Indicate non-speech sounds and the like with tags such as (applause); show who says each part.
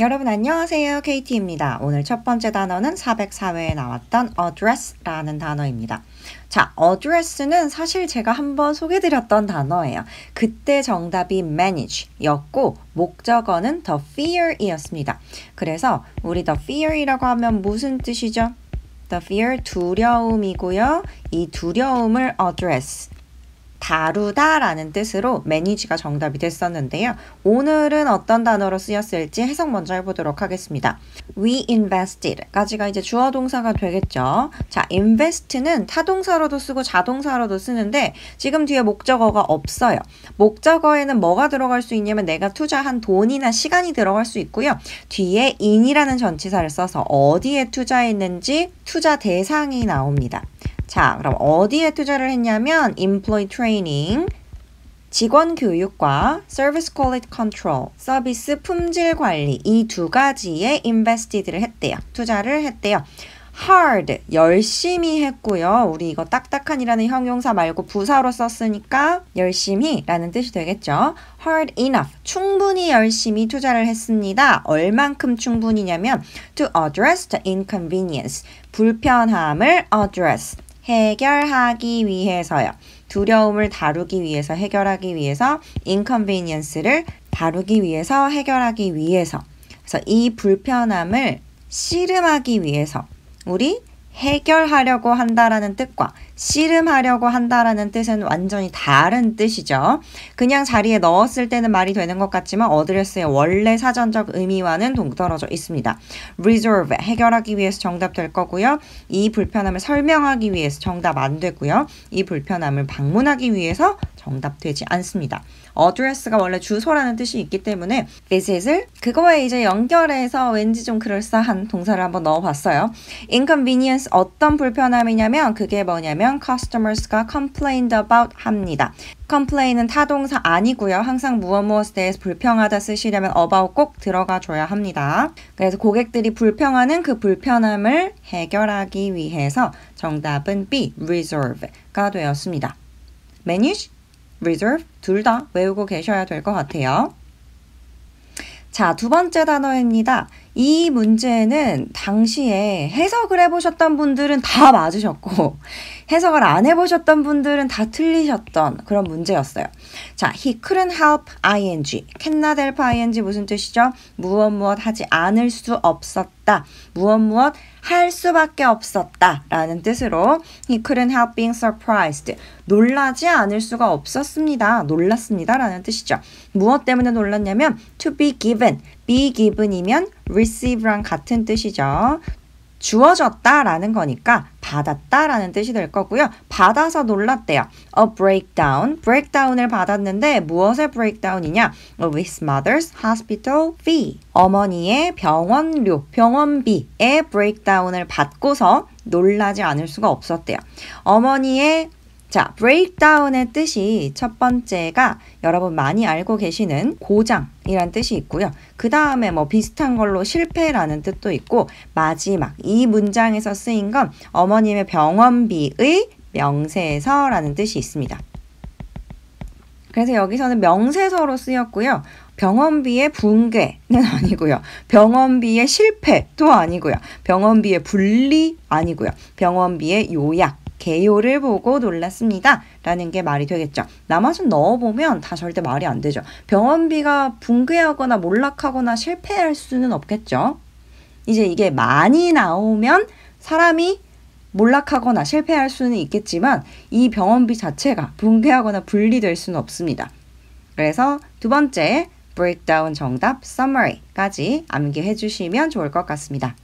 Speaker 1: 여러분 안녕하세요. KT입니다. 오늘 첫 번째 단어는 404회에 나왔던 address라는 단어입니다. 자, address는 사실 제가 한번 소개드렸던 단어예요. 그때 정답이 manage 였고 목적어는 the fear 이었습니다. 그래서 우리 the fear이라고 하면 무슨 뜻이죠? the fear 두려움이고요. 이 두려움을 address 다루다라는 뜻으로 manage가 정답이 됐었는데요. 오늘은 어떤 단어로 쓰였을지 해석 먼저 해보도록 하겠습니다. We invested까지가 이제 주어 동사가 되겠죠. 자, invest는 타동사로도 쓰고 자동사로도 쓰는데 지금 뒤에 목적어가 없어요. 목적어에는 뭐가 들어갈 수 있냐면 내가 투자한 돈이나 시간이 들어갈 수 있고요. 뒤에 in이라는 전치사를 써서 어디에 투자했는지 투자 대상이 나옵니다. 자, 그럼 어디에 투자를 했냐면 employee training, 직원 교육과 service quality control, 서비스 품질 관리 이 두 가지에 invested를 했대요. 투자를 했대요. hard 열심히 했고요. 우리 이거 딱딱한이라는 형용사 말고 부사로 썼으니까 열심히라는 뜻이 되겠죠. hard enough 충분히 열심히 투자를 했습니다. 얼만큼 충분히냐면 to address the inconvenience 불편함을 address 해결하기 위해서요. 두려움을 다루기 위해서 해결하기 위해서 inconvenience를 다루기 위해서 해결하기 위해서 그래서 이 불편함을 씨름하기 위해서 우리 해결하려고 한다라는 뜻과 씨름하려고 한다라는 뜻은 완전히 다른 뜻이죠. 그냥 자리에 넣었을 때는 말이 되는 것 같지만 어드레스의 원래 사전적 의미와는 동떨어져 있습니다. reserve 해결하기 위해서 정답 될 거고요. 이 불편함을 설명하기 위해서 정답 안 되고요. 이 불편함을 방문하기 위해서 정답 되지 않습니다. address가 원래 주소라는 뜻이 있기 때문에 visit을 그거에 이제 연결해서 왠지 좀 그럴싸한 동사를 한번 넣어봤어요. inconvenience 어떤 불편함이냐면 그게 뭐냐면 customers가 complained about 합니다. complain은 타동사 아니고요. 항상 무엇 무엇에 대해서 불평하다 쓰시려면 about 꼭 들어가 줘야 합니다. 그래서 고객들이 불평하는 그 불편함을 해결하기 위해서 정답은 B, reserve가 되었습니다. manage reserve 둘 다 외우고 계셔야 될 것 같아요. 자, 두 번째 단어입니다. 이 문제는 당시에 해석을 해보셨던 분들은 다 맞으셨고, 해석을 안 해보셨던 분들은 다 틀리셨던 그런 문제였어요. 자, he couldn't help ing. cannot help ing 무슨 뜻이죠? 무엇 무엇 하지 않을 수 없었다. 무엇 무엇 할 수밖에 없었다. 라는 뜻으로 he couldn't help being surprised. 놀라지 않을 수가 없었습니다. 놀랐습니다. 라는 뜻이죠. 무엇 때문에 놀랐냐면 to be given. Be given이면 receive랑 같은 뜻이죠. 주어졌다라는 거니까 받았다라는 뜻이 될 거고요. 받아서 놀랐대요. A breakdown. breakdown을 받았는데 무엇의 breakdown이냐? His mother's hospital fee. 어머니의 병원료, 병원비의 breakdown을 받고서 놀라지 않을 수가 없었대요. 어머니의 자, breakdown의 뜻이 첫 번째가 여러분 많이 알고 계시는 고장이란 뜻이 있고요. 그 다음에 뭐 비슷한 걸로 실패라는 뜻도 있고 마지막 이 문장에서 쓰인 건 어머님의 병원비의 명세서라는 뜻이 있습니다. 그래서 여기서는 명세서로 쓰였고요. 병원비의 붕괴는 (laughs) 아니고요. 병원비의 실패도 아니고요. 병원비의 분리 아니고요. 병원비의 요약 개요를 보고 놀랐습니다. 라는 게 말이 되겠죠. 나머지는 넣어보면 다 절대 말이 안 되죠. 병원비가 붕괴하거나 몰락하거나 실패할 수는 없겠죠. 이제 이게 많이 나오면 사람이 몰락하거나 실패할 수는 있겠지만 이 병원비 자체가 붕괴하거나 분리될 수는 없습니다. 그래서 두 번째 breakdown 정답 summary까지 암기해 주시면 좋을 것 같습니다.